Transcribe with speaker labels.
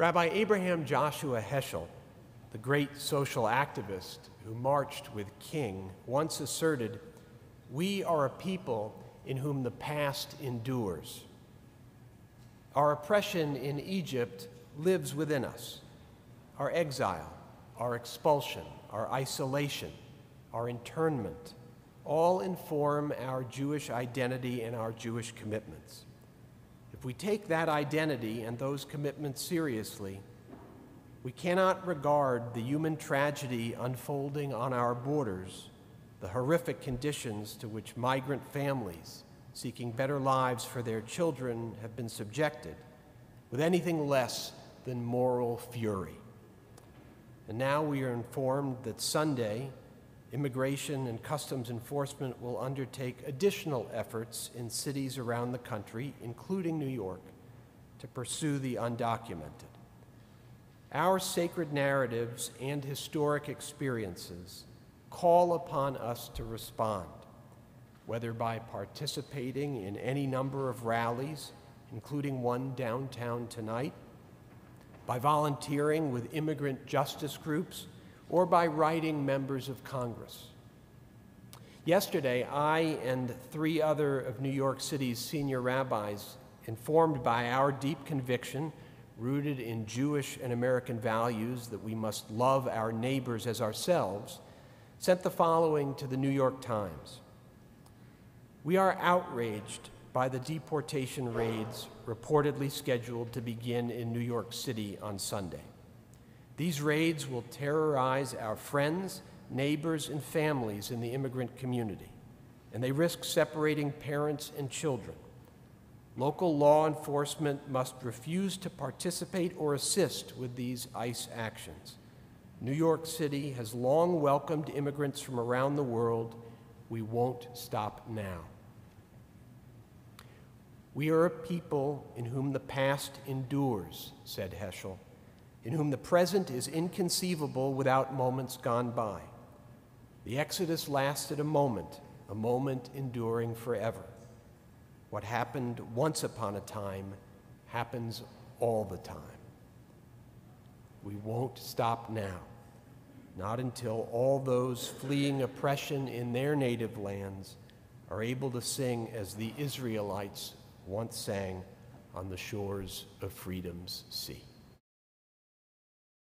Speaker 1: Rabbi Abraham Joshua Heschel, the great social activist who marched with King, once asserted, We are a people in whom the past endures. Our oppression in Egypt lives within us. Our exile, our expulsion, our isolation, our internment, all inform our Jewish identity and our Jewish commitments. If we take that identity and those commitments seriously, we cannot regard the human tragedy unfolding on our borders, the horrific conditions to which migrant families seeking better lives for their children have been subjected, with anything less than moral fury. And now we are informed that Sunday, Immigration and Customs Enforcement will undertake additional efforts in cities around the country, including New York, to pursue the undocumented. Our sacred narratives and historic experiences call upon us to respond, whether by participating in any number of rallies, including one downtown tonight, by volunteering with immigrant justice groups, or by writing members of Congress. Yesterday, I and three other of New York City's senior rabbis, informed by our deep conviction, rooted in Jewish and American values that we must love our neighbors as ourselves, sent the following to the New York Times. We are outraged by the deportation raids reportedly scheduled to begin in New York City on Sunday. These raids will terrorize our friends, neighbors, and families in the immigrant community, and they risk separating parents and children. Local law enforcement must refuse to participate or assist with these ICE actions. New York City has long welcomed immigrants from around the world. We won't stop now. We are a people in whom the past endures, said Heschel in whom the present is inconceivable without moments gone by. The Exodus lasted a moment, a moment enduring forever. What happened once upon a time happens all the time. We won't stop now, not until all those fleeing oppression in their native lands are able to sing as the Israelites once sang on the shores of freedom's sea.